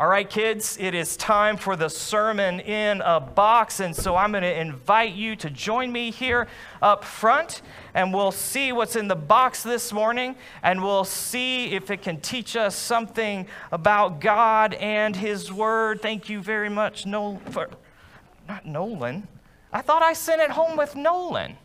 All right, kids, it is time for the sermon in a box. And so I'm going to invite you to join me here up front, and we'll see what's in the box this morning, and we'll see if it can teach us something about God and His Word. Thank you very much, Nolan. For, not Nolan. I thought I sent it home with Nolan.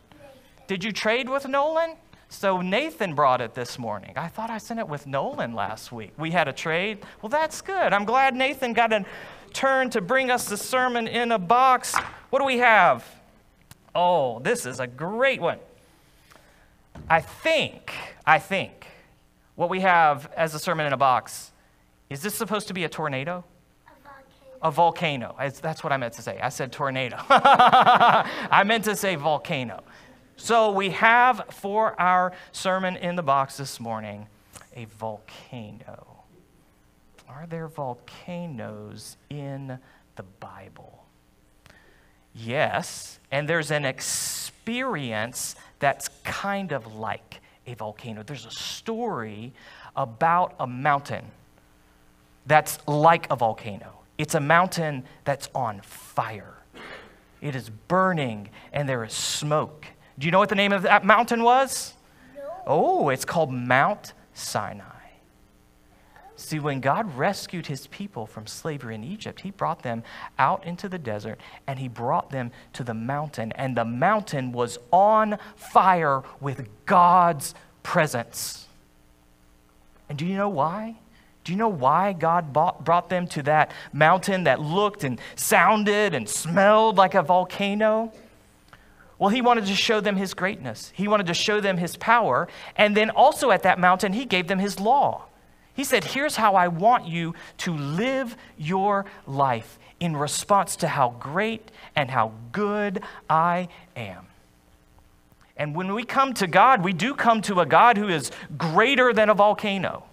Did you trade with Nolan? So Nathan brought it this morning. I thought I sent it with Nolan last week. We had a trade. Well, that's good. I'm glad Nathan got a turn to bring us the sermon in a box. What do we have? Oh, this is a great one. I think, I think, what we have as a sermon in a box is this supposed to be a tornado? A volcano. That's what I meant to say. I said tornado. I meant to say volcano. So we have for our sermon in the box this morning a volcano. Are there volcanoes in the Bible? Yes, and there's an experience that's kind of like a volcano. There's a story about a mountain that's like a volcano. It's a mountain that's on fire. It is burning and there is smoke do you know what the name of that mountain was? No. Oh, it's called Mount Sinai. See, when God rescued his people from slavery in Egypt, he brought them out into the desert and he brought them to the mountain. And the mountain was on fire with God's presence. And do you know why? Do you know why God bought, brought them to that mountain that looked and sounded and smelled like a volcano? Well, he wanted to show them his greatness. He wanted to show them his power. And then also at that mountain, he gave them his law. He said, Here's how I want you to live your life in response to how great and how good I am. And when we come to God, we do come to a God who is greater than a volcano.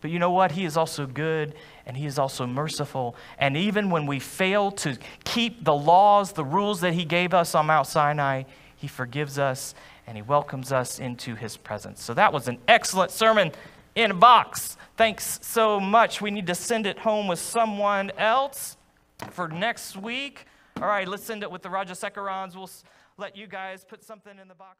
But you know what? He is also good and He is also merciful. And even when we fail to keep the laws, the rules that He gave us on Mount Sinai, He forgives us and He welcomes us into His presence. So that was an excellent sermon in a box. Thanks so much. We need to send it home with someone else for next week. All right, let's send it with the Rajasekarans. We'll let you guys put something in the box.